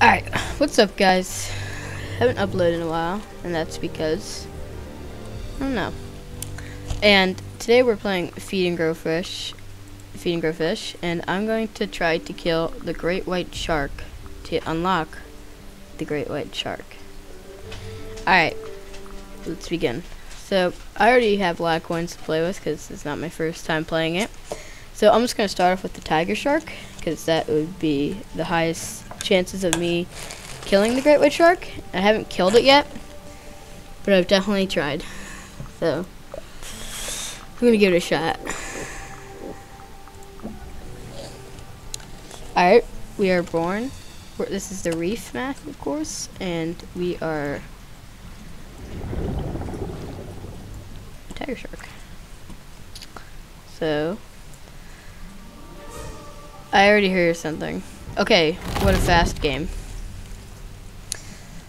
Alright, what's up guys? Haven't uploaded in a while, and that's because, I don't know. And today we're playing Feed and Grow Fish, Feed and Grow Fish, and I'm going to try to kill the Great White Shark to unlock the Great White Shark. Alright, let's begin. So, I already have a lot of coins to play with because it's not my first time playing it. So, I'm just going to start off with the Tiger Shark because that would be the highest chances of me killing the great white shark. I haven't killed it yet, but I've definitely tried. So, I'm going to give it a shot. Alright, we are born. We're, this is the reef map, of course, and we are a tiger shark. So, I already hear something. Okay, what a fast game.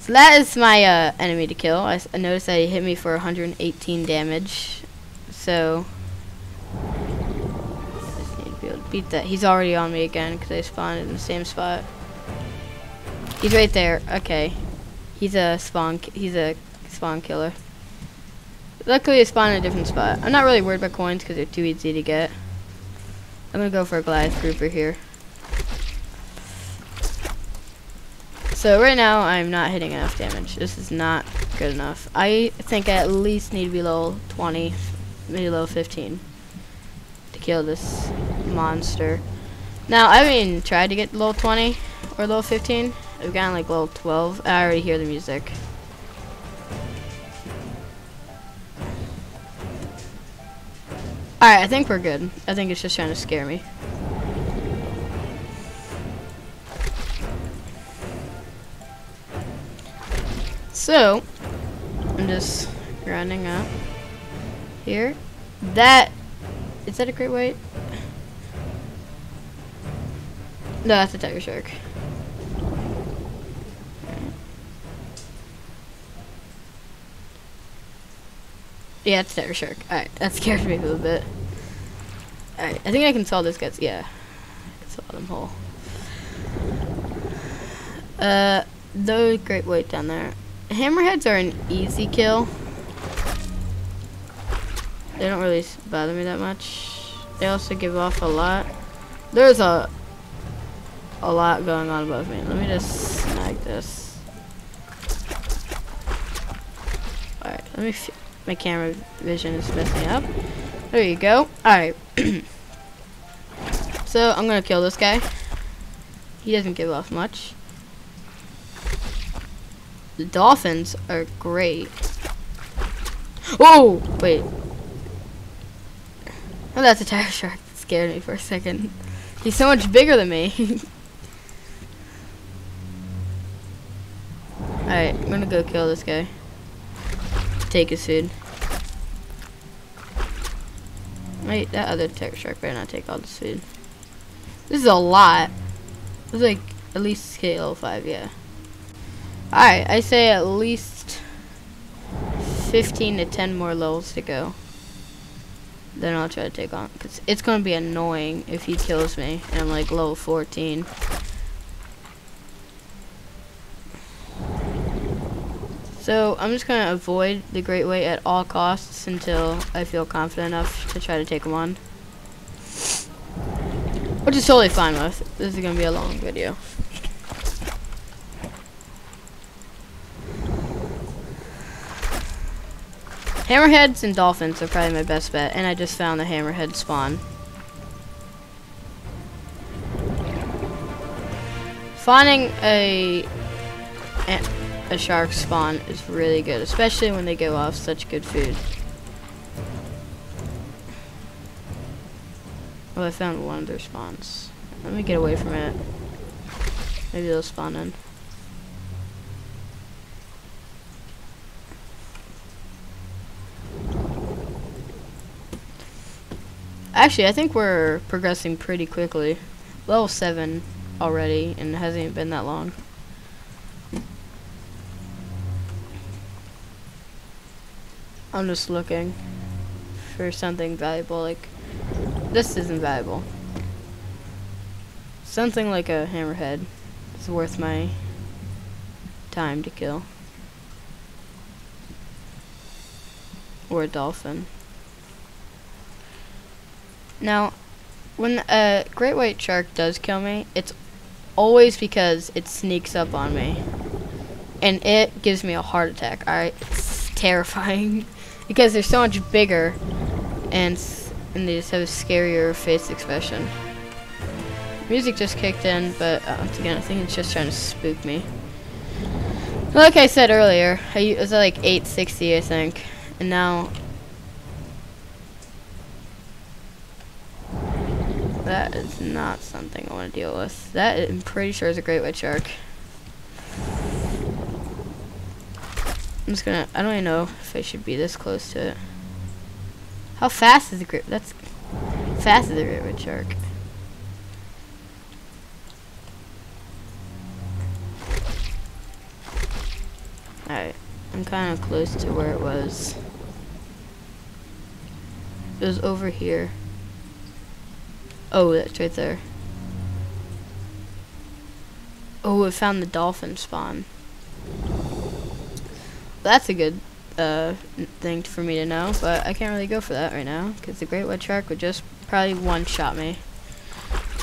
So that is my uh, enemy to kill. I, noticed that he hit me for 118 damage. So, I just need to be able to beat that. He's already on me again because I spawned in the same spot. He's right there. Okay. He's a spawn. He's a spawn killer. Luckily, I spawned in a different spot. I'm not really worried about coins because they're too easy to get. I'm gonna go for a Goliath grouper here. So right now I'm not hitting enough damage. This is not good enough. I think I at least need to be level 20, maybe level 15 to kill this monster. Now I haven't tried to get level 20 or level 15. I've gotten like level 12. I already hear the music. Alright, I think we're good. I think it's just trying to scare me. So, I'm just running up here. That, is that a great white? No, that's a tiger shark. Yeah, it's Tiger Shark. Alright, that scared me a little bit. Alright, I think I can solve this guy's. Yeah. I can solve them whole. Uh, those great white down there. Hammerheads are an easy kill. They don't really bother me that much. They also give off a lot. There's a a lot going on above me. Let me just snag this. Alright, let me my camera vision is messing up. There you go. Alright. so, I'm gonna kill this guy. He doesn't give off much. The dolphins are great. Oh! Wait. Oh, that's a tiger shark. That scared me for a second. He's so much bigger than me. Alright, I'm gonna go kill this guy take his food. Wait, that other tiger shark better not take all this food. This is a lot. It's like at least scale 5, yeah. Alright, I say at least 15 to 10 more levels to go. Then I'll try to take on. Because it's going to be annoying if he kills me and I'm like level 14. So I'm just going to avoid the Great White at all costs until I feel confident enough to try to take him on. Which is totally fine with. This is going to be a long video. Hammerheads and dolphins are probably my best bet, and I just found the hammerhead spawn. Finding a a shark spawn is really good, especially when they go off such good food. Oh, I found one of their spawns. Let me get away from it. Maybe they'll spawn in. Actually, I think we're progressing pretty quickly. Level 7 already, and it hasn't been that long. I'm just looking for something valuable. Like, this isn't valuable. Something like a hammerhead is worth my time to kill. Or a dolphin. Now, when a great white shark does kill me, it's always because it sneaks up on me. And it gives me a heart attack, alright? It's terrifying. because they're so much bigger and, and they just have a scarier face expression. Music just kicked in, but uh, once again, I think it's just trying to spook me. Like I said earlier, I it was like 860, I think, and now that is not something I want to deal with. That I'm pretty sure is a great white shark. I'm just gonna. I don't even know if I should be this close to it. How fast is the great? That's fast is the great white shark. Alright, I'm kind of close to where it was. It was over here. Oh, that's right there. Oh, it found the dolphin spawn. That's a good uh, thing for me to know, but I can't really go for that right now, because the great white shark would just probably one-shot me.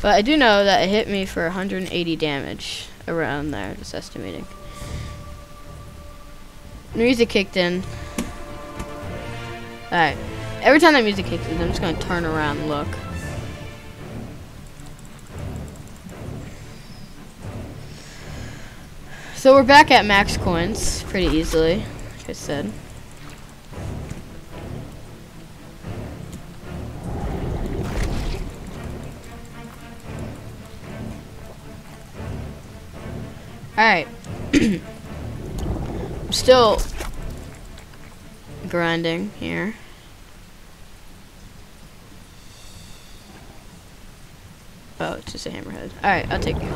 But I do know that it hit me for 180 damage around there, just estimating music kicked in. Alright. Every time that music kicks in, I'm just going to turn around and look. So we're back at max coins pretty easily, like I said. Alright. I'm still grinding here. Oh, it's just a hammerhead. Alright, I'll take you.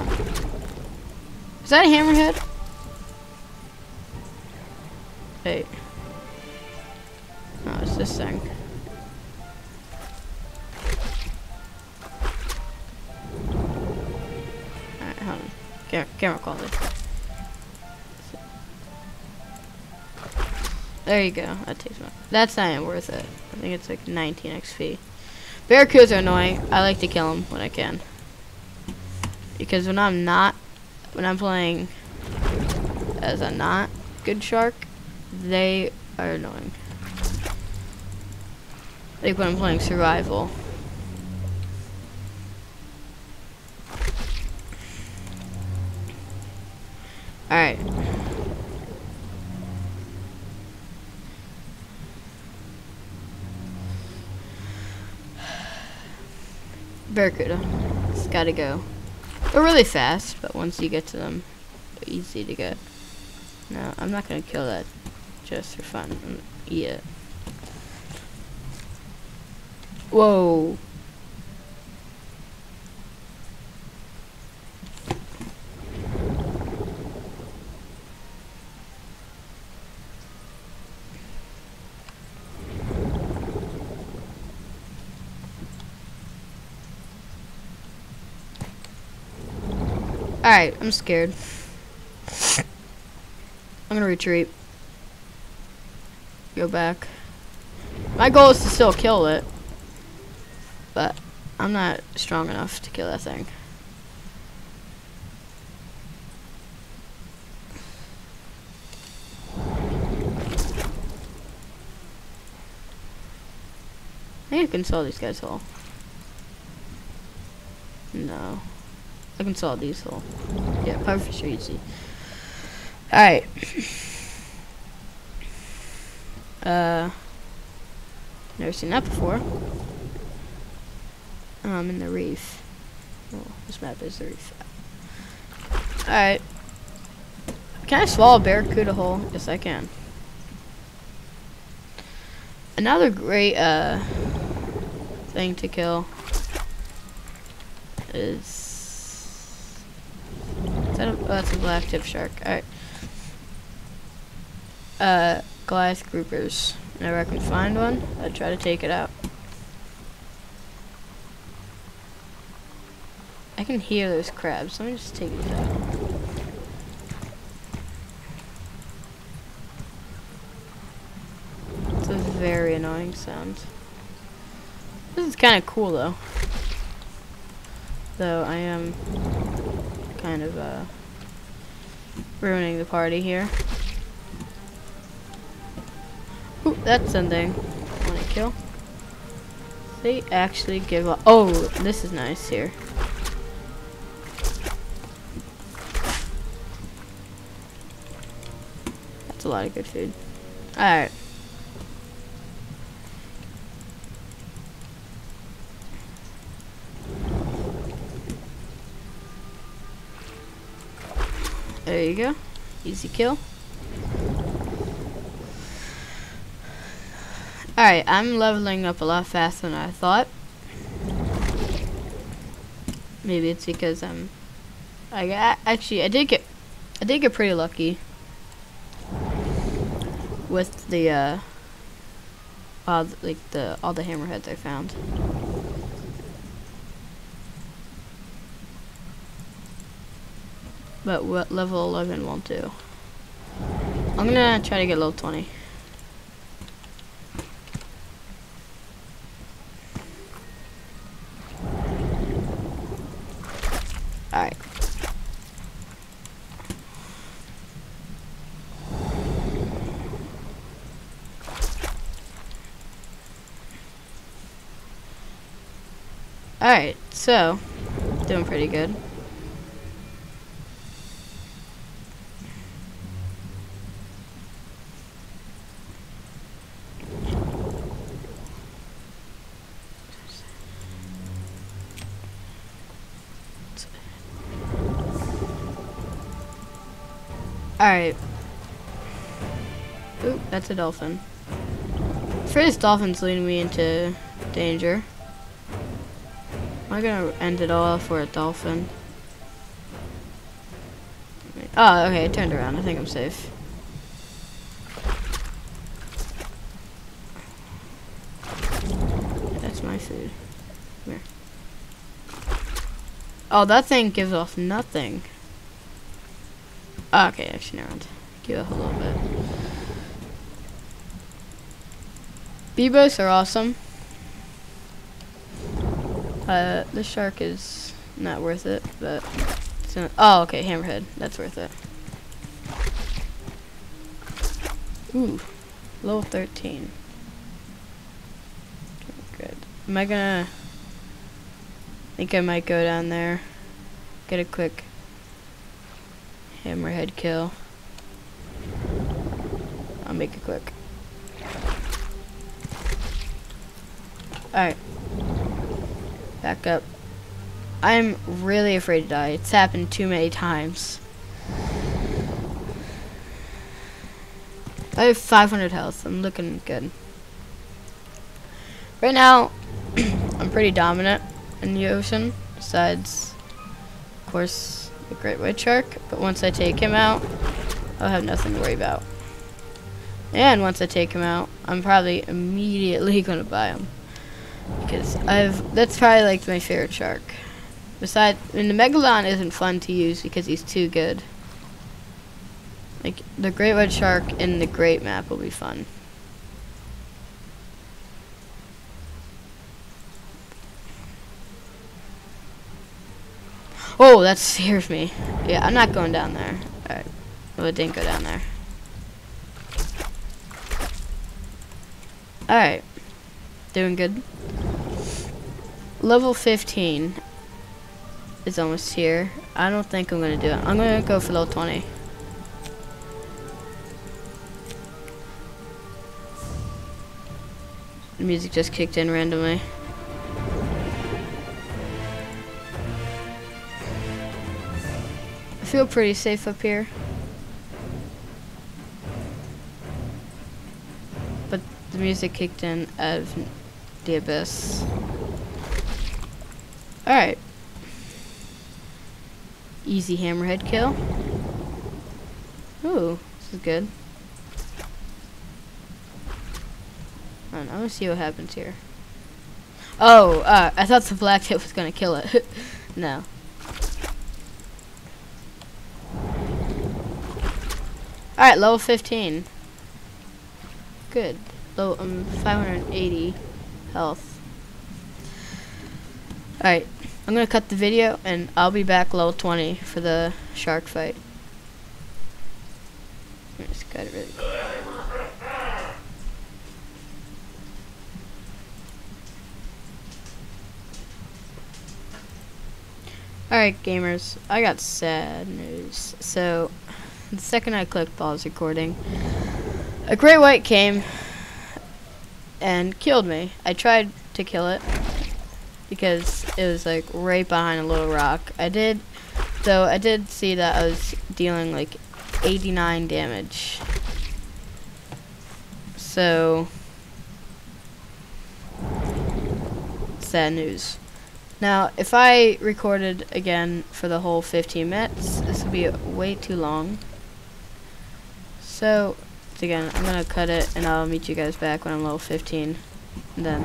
Is that a hammerhead? Hey. Oh, it's this thing. Alright, hold on. Camera, camera quality. There you go. That takes one. That's not worth it. I think it's like 19 XP. Barracudas are annoying. I like to kill them when I can. Because when I'm not, when I'm playing as a not good shark, they are annoying. Like when I'm playing survival. Alright. Barracuda. It's gotta go. They're really fast, but once you get to them, they're easy to get. No, I'm not gonna kill that just for fun. It. Whoa. Alright, I'm scared. I'm gonna retreat. Go back. My goal is to still kill it. But I'm not strong enough to kill that thing. I think I can solve these guys all. No. I can solve these all. Yeah, pufferfish are easy. Alright. Uh, never seen that before. Um, in the reef. Oh, this map is the reef. Alright. Can I swallow a barracuda whole? Yes, I can. Another great, uh, thing to kill is that a, oh, that's a black tip shark. Alright. Uh, glass groupers. Whenever I can find one, I try to take it out. I can hear those crabs. Let me just take these out. It's a very annoying sound. This is kind of cool, though. Though I am kind of uh, ruining the party here. Ooh, that's something. Want to kill? They actually give up. Oh, this is nice here. That's a lot of good food. Alright. There you go. Easy kill. Alright, I'm leveling up a lot faster than I thought. Maybe it's because I'm... I got, actually, I did get... I did get pretty lucky. With the, uh... All the, like, the... All the hammerheads I found. But what level 11 won't do. I'm gonna try to get level 20. Alright. Alright, so, doing pretty good. Alright. Oop, that's a dolphin. I'm afraid this dolphin's leading me into danger. Am I gonna end it all for a dolphin? Oh, okay, it turned around. I think I'm safe. That's my food. Come here. Oh, that thing gives off nothing. Oh, okay, actually, never mind. Give up a little bit. Bebos are awesome. Uh, the shark is not worth it, but oh, okay, hammerhead, that's worth it. Ooh, level 13. Good. Am I gonna? think I might go down there, get a quick Hammerhead kill. I'll make it quick. Alright. Back up. I'm really afraid to die. It's happened too many times. I have 500 health. I'm looking good. Right now, I'm pretty dominant in the ocean. Besides, of course, the great white shark, but once I take him out, I'll have nothing to worry about. And once I take him out, I'm probably immediately gonna buy him. Because I've that's probably like my favorite shark. Besides and the Megalodon isn't fun to use because he's too good. Like the great white shark in the great map will be fun. Oh, that scares me. Yeah, I'm not going down there. Alright. Well, it didn't go down there. Alright. Doing good. Level 15 is almost here. I don't think I'm going to do it. I'm going to go for level 20. The music just kicked in randomly. I feel pretty safe up here. But the music kicked in out of the abyss. Alright. Easy hammerhead kill. Ooh, this is good. I don't know, see what happens here. Oh, uh, I thought the black tip was gonna kill it. no. Alright, level 15. Good. low, um, 580 health. Alright, I'm gonna cut the video and I'll be back level 20 for the shark fight. I just got it really Alright gamers, I got sad news. So, the second I clicked pause recording, a great white came and killed me. I tried to kill it because it was like right behind a little rock. I did, though I did see that I was dealing like 89 damage. So, sad news. Now, if I recorded again for the whole 15 minutes, this would be way too long. So, again, I'm to cut it and I'll meet you guys back when I'm level 15. Then...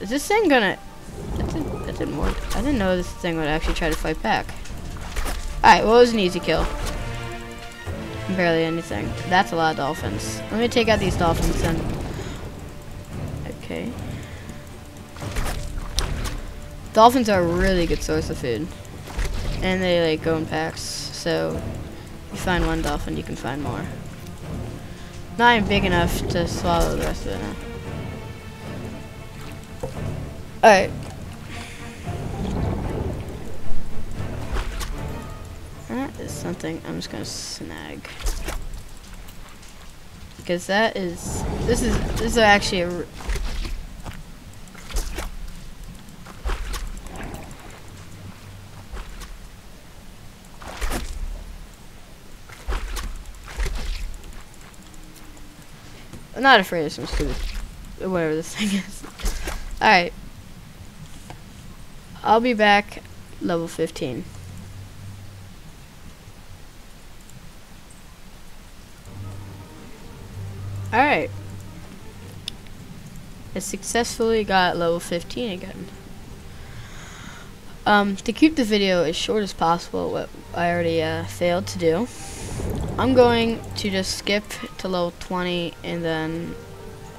Is this thing gonna... That didn't, that didn't work. I didn't know this thing would actually try to fight back. Alright, well it was an easy kill. Barely anything. That's a lot of dolphins. Let me take out these dolphins then. Okay. Dolphins are a really good source of food. And they like go in packs, so you find one dolphin, you can find more. Not even big enough to swallow the rest of it. Alright. That is something I'm just gonna snag. Because that is, this is, this is actually a I'm not afraid of some stupid, whatever this thing is. Alright. I'll be back level 15. Alright. I successfully got level 15 again. Um, to keep the video as short as possible, what I already uh, failed to do, I'm going to just skip to level 20 and then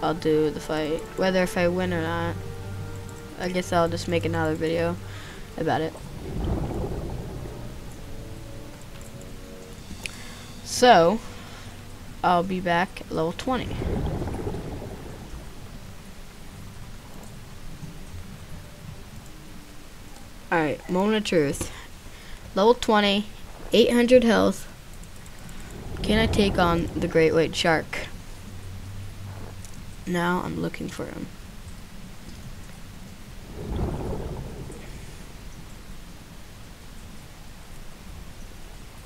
I'll do the fight. Whether if I win or not, I guess I'll just make another video about it. So, I'll be back at level 20. Alright, moment of truth. Level 20, 800 health, can I take on the great white shark? Now I'm looking for him.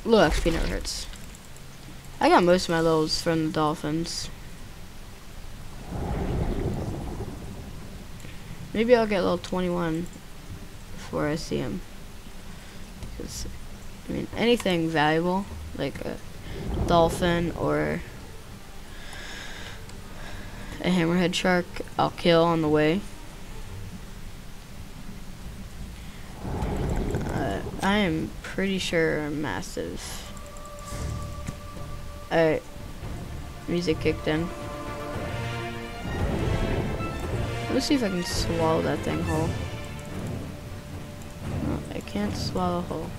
Low XP never hurts. I got most of my levels from the dolphins. Maybe I'll get level 21 before I see him. Because, I mean, anything valuable, like a dolphin or a hammerhead shark I'll kill on the way. Uh, I am pretty sure massive. Alright. Music kicked in. Let's see if I can swallow that thing whole. No, I can't swallow whole.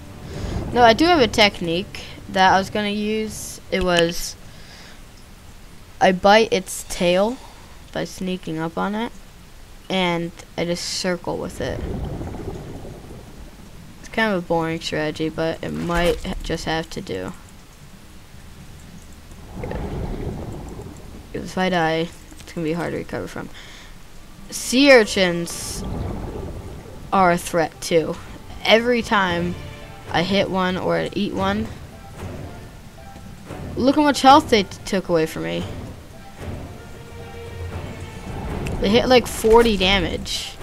No, I do have a technique that I was going to use. It was I bite its tail by sneaking up on it and I just circle with it. It's kind of a boring strategy, but it might just have to do. If I die, it's going to be hard to recover from. Sea urchins are a threat too. Every time I hit one or I eat one, look how much health they took away from me. They hit like 40 damage.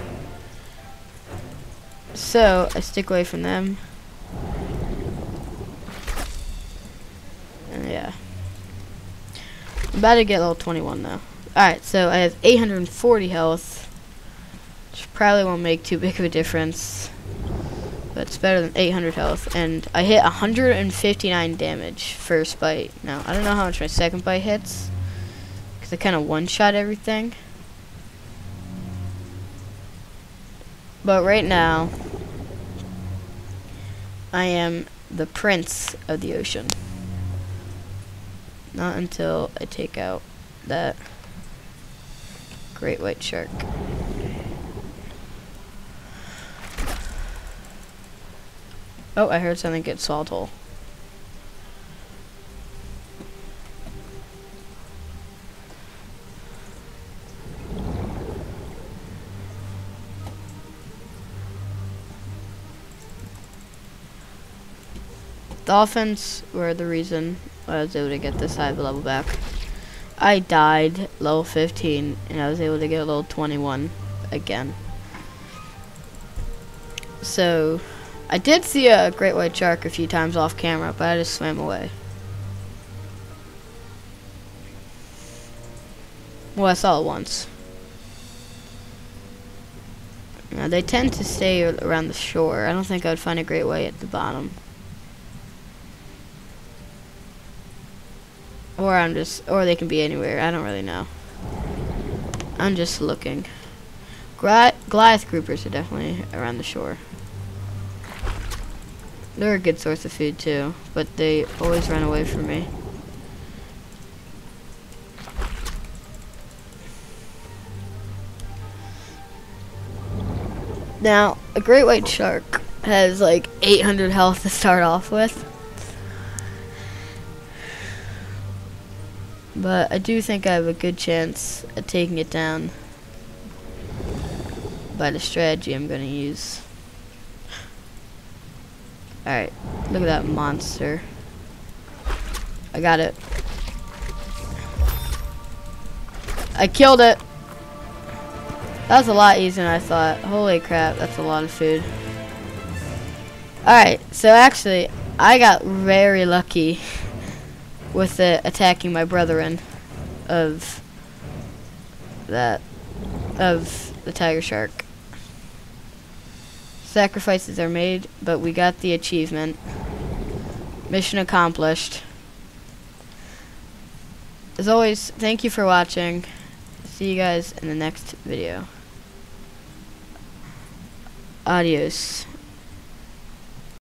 So, I stick away from them. And yeah. I'm about to get level 21 though. Alright, so I have 840 health. Which probably won't make too big of a difference. It's better than 800 health. And I hit 159 damage first bite. Now, I don't know how much my second bite hits, because I kind of one-shot everything. But right now, I am the prince of the ocean. Not until I take out that great white shark. Oh, I heard something get salt hole. Dolphins were the reason I was able to get this high level back. I died level 15 and I was able to get level 21 again. So, I did see a great white shark a few times off camera, but I just swam away. Well, I saw it once. Now, they tend to stay around the shore. I don't think I would find a great white at the bottom. Or I'm just, or they can be anywhere. I don't really know. I'm just looking. Gri Goliath groupers are definitely around the shore. They're a good source of food too, but they always run away from me. Now, a great white shark has like 800 health to start off with. But I do think I have a good chance at taking it down by the strategy I'm going to use. Alright, look at that monster. I got it. I killed it. That was a lot easier than I thought. Holy crap, that's a lot of food. Alright, so actually, I got very lucky with it attacking my brethren of that of the tiger shark. Sacrifices are made, but we got the achievement. Mission accomplished. As always, thank you for watching. See you guys in the next video. Adios.